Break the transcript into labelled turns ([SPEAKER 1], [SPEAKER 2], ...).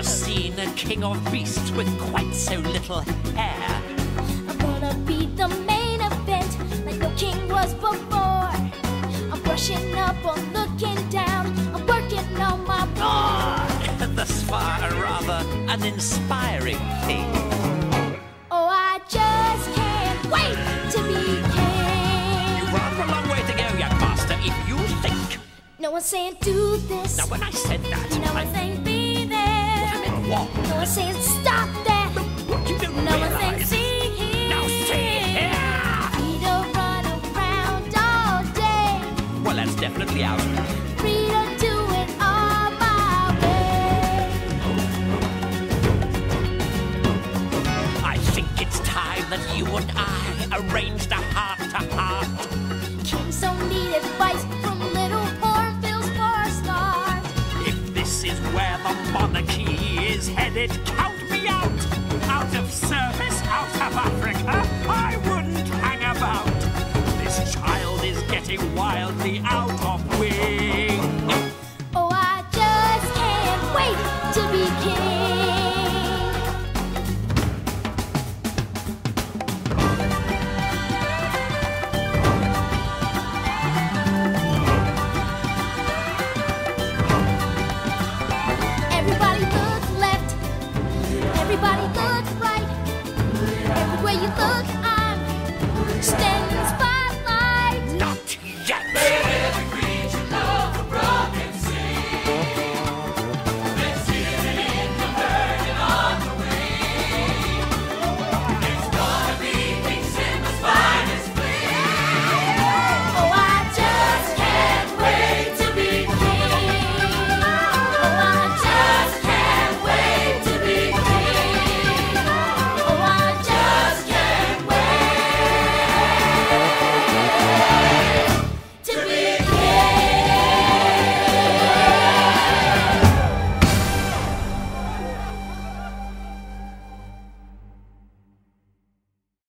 [SPEAKER 1] never seen a king of beasts with quite so little hair.
[SPEAKER 2] I'm gonna be the main event like no king was before. I'm brushing up on looking down. I'm working on my
[SPEAKER 1] Ah, thus far a rather uninspiring thing.
[SPEAKER 2] Oh, I just can't wait to be king.
[SPEAKER 1] You've rather a long way to go, young master, if you think.
[SPEAKER 2] No one's saying do this.
[SPEAKER 1] Now, when I said that,
[SPEAKER 2] No
[SPEAKER 1] I
[SPEAKER 2] one's saying be there.
[SPEAKER 1] I meant?
[SPEAKER 2] No one's saying stop that.
[SPEAKER 1] You don't
[SPEAKER 2] No one's saying see here.
[SPEAKER 1] Now see here.
[SPEAKER 2] To run around all day.
[SPEAKER 1] Well, that's definitely out.
[SPEAKER 2] Free do it all my way.
[SPEAKER 1] I think it's time that you and I arranged a heart-to-heart.
[SPEAKER 2] Kings don't need advice
[SPEAKER 1] headed,